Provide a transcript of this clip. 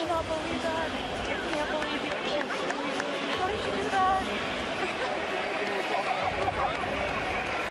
Eu não acredito.